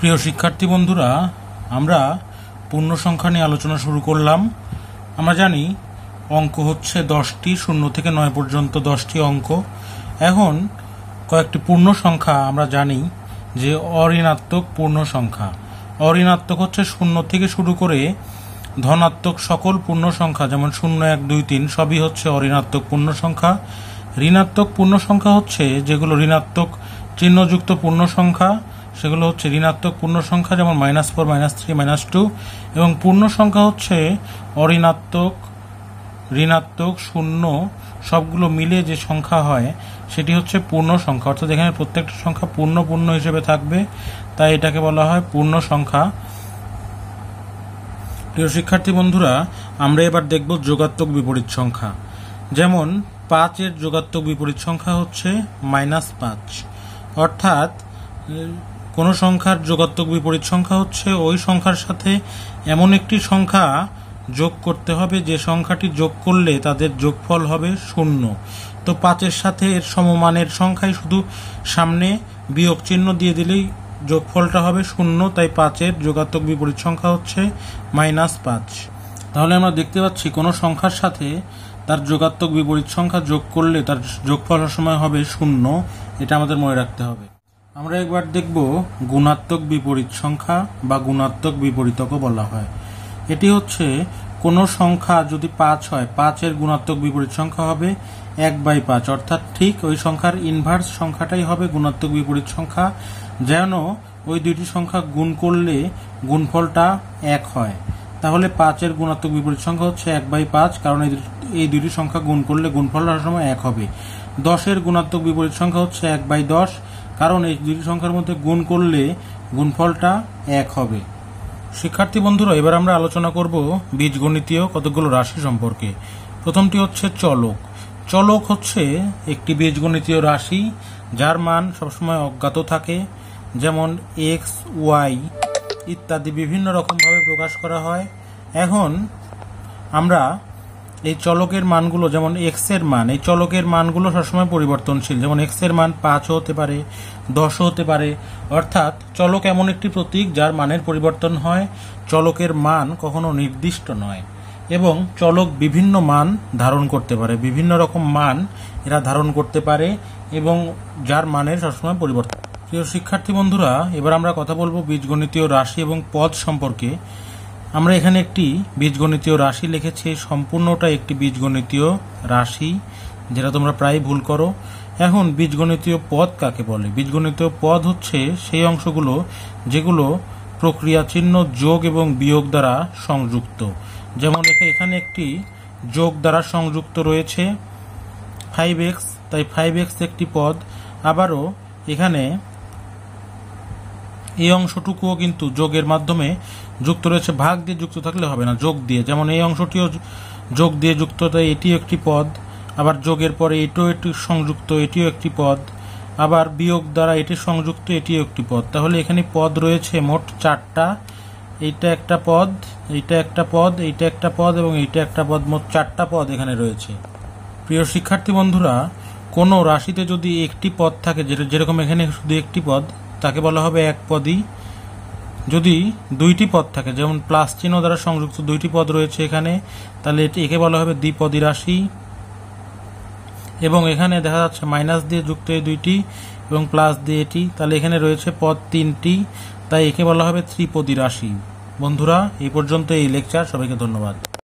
প্রিয় শিক্ষার্থী বন্ধুরা, আমরা পূর্ণ সংখ্যা নিয়ে আলোচনা শুরু করলাম। আমরা জানি অঙ্ক হচ্ছে দশটি, শূন্য থেকে নয় পর্যন্ত দশটি অঙ্ক। এখন কয়েকটি পূর্ণ সংখ্যা আমরা জানি যে অঋণাত্মক পূর্ণ সংখ্যা। অঋণাত্মক হচ্ছে শূন্য থেকে শুরু করে ধনাত্মক সকল পূর্ণ সংখ্যা, যেমন শূন্য, এক, দুই, তিন, সবই হচ্ছে অঋণাত্মক পূর্ণ সংখ্যা। ঋণাত্মক পূর্ণ সংখ্যা হচ্ছে যেগুলো ঋণাত্মক চিহ্নযুক্ত পূর্ণ সংখ্যা। সেগুলো হচ্ছে ঋণাত্মক পূর্ণ সংখ্যা যেমন minus four minus three minus two এবং পূর্ণ সংখ্যা হচ্ছে অঋণাত্মক, ঋণাত্মক, শূন্য, সবগুলো মিলে যে সংখ্যা হয়, সেটি হচ্ছে পূর্ণ সংখ্যা অর্থাৎ এখানে প্রত্যেকটা সংখ্যা পূর্ণ পূর্ণ হিসেবে থাকবে। তাই এটাকে বলা হয় পূর্ণ সংখ্যা প্রিয় শিক্ষার্থী বন্ধুরা, আমরা এবার দেখব যোগাত্মক বিপরীত সংখ্যা। যেমন পাঁচের যোগাত্মক বিপরীত সংখ্যা হচ্ছে মাইনাস পাঁচ। অর্থাৎ কোনো সংখ্যার যোগাত্মক বিপরীত সংখ্যা হচ্ছে ওই সংখ্যার সাথে এমন একটি সংখ্যা যোগ করতে হবে যে সংখ্যাটি যোগ করলে তাদের যোগফল হবে শূন্য। তো পাঁচের সাথে এর সমমানের সংখ্যায় শুধু সামনে বিয়োগ চিহ্ন দিয়ে দিলেই যোগফলটা হবে শূন্য, তাই পাঁচের যোগাত্মক বিপরীত সংখ্যা হচ্ছে মাইনাস পাঁচ। তাহলে আমরা দেখতে পাচ্ছি কোনো সংখ্যার সাথে তার যোগাত্মক বিপরীত সংখ্যা যোগ করলে তার যোগফল সময় হবে শূন্য, এটা আমাদের মনে রাখতে হবে। আমরা একবার দেখব গুণাত্মক বিপরীত সংখ্যা বা গুণাত্মক বিপরীতকও বলা হয়। এটি হচ্ছে, কোনো সংখ্যা যদি পাঁচ হয়, পাঁচের গুণাত্মক বিপরীত সংখ্যা হবে এক বাই পাঁচ। অর্থাৎ ঠিক ওই সংখ্যার ইনভার্স সংখ্যাটাই হবে গুণাত্মক বিপরীত সংখ্যা। যেন ওই দুইটি সংখ্যা গুণ করলে গুণফলটা এক হয়। তাহলে পাঁচের গুণাত্মক বিপরীত সংখ্যা হচ্ছে এক বাই পাঁচ, কারণ এই দুটি- সংখ্যা গুণ করলে গুণফল হওয়ার সময় এক হবে। দশের গুণাত্মক বিপরীত সংখ্যা হচ্ছে এক বাই দশ কারণ এই দুটি সংখ্যার মধ্যে গুণ করলে গুণফলটা এক হবে। শিক্ষার্থী বন্ধুরা, এবার আমরা আলোচনা করব বীজগণিতীয় কতগুলো রাশি সম্পর্কে। প্রথমটি হচ্ছে চলক। চলক হচ্ছে একটি বীজগণিতীয় রাশি, যার মান সবসময় অজ্ঞাত থাকে, যেমন এক্স ওয়াই ইত্যাদি বিভিন্ন রকমভাবে প্রকাশ করা হয়। এখন আমরা এই চলকের মানগুলো, যেমন এক্সের মান, এই চলকের মানগুলো সবসময় পরিবর্তনশীল। যেমন এক্সের মান পাঁচও হতে পারে দশও হতে পারে। অর্থাৎ চলক এমন একটি প্রতীক যার মানের পরিবর্তন হয়। চলকের মান কখনো নির্দিষ্ট নয় এবং চলক বিভিন্ন মান ধারণ করতে পারে। বিভিন্ন রকম মান এরা ধারণ করতে পারে এবং যার মানের সবসময় পরিবর্তন। প্রিয় শিক্ষার্থী বন্ধুরা, এবার আমরা কথা বলব বীজগণিতীয় রাশি এবং পদ সম্পর্কে। আমরা এখানে একটি বীজগণিতীয় রাশি লিখেছি। সম্পূর্ণটা একটি বীজগণিতীয় রাশি, যেটা তোমরা প্রায় ভুল করো। এখন বীজগণিতীয় পদ কাকে বলে? বীজগণিতীয় পদ হচ্ছে সেই অংশগুলো যেগুলো প্রক্রিয়া চিহ্ন যোগ এবং বিয়োগ দ্বারা সংযুক্ত। যেমন এখা- এখানে একটি যোগ দ্বারা সংযুক্ত রয়েছে ফাইভ এক্স তাই ফাইভ এক্স একটি পদ। আবারও এখানে এই অংশটুকুও কিন্তু যোগের মাধ্যমে যুক্ত রয়েছে। ভাগ দিয়ে যুক্ত থাকলে হবে না, যোগ দিয়ে। যেমন এই অংশটিও যোগ দিয়ে যুক্ত, তাই এটিও একটি পদ। আবার যোগের পরে এটিও একটি সংযুক্ত, এটিও একটি পদ। আবার বিয়োগ দ্বারা এটি সংযুক্ত, এটিও একটি পদ। তাহলে এখানে পদ রয়েছে মোট চারটা। এইটা একটা পদ, এইটা একটা পদ, এইটা একটা পদ এবং এইটা একটা পদ। মোট চারটা পদ এখানে রয়েছে। প্রিয় শিক্ষার্থী বন্ধুরা, কোনো রাশিতে যদি একটি পদ থাকে, যেটা যেরকম এখানে শুধু একটি পদ তাকে বলা হবে এক পদই। যদি দুইটি পদ থাকে, যেমন প্লাস চিহ্ন দ্বারা সংযুক্ত দুইটি পদ রয়েছে এখানে, তাহলে এটি একে বলা হবে দ্বিপদী রাশি। এবং এখানে দেখা যাচ্ছে মাইনাস দিয়ে যুক্ত এই দুইটি এবং প্লাস দিয়ে এটি। তাহলে এখানে রয়েছে পদ তিনটি, তাই একে বলা হবে ত্রিপদী রাশি। বন্ধুরা, এই পর্যন্ত এই লেকচার। সবাইকে ধন্যবাদ।